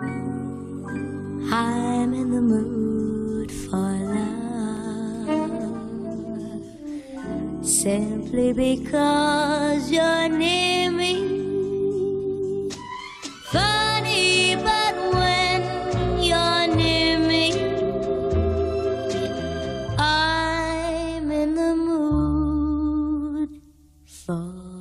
I'm in the mood for love simply because you're near me. Funny, but when you're near me, I'm in the mood for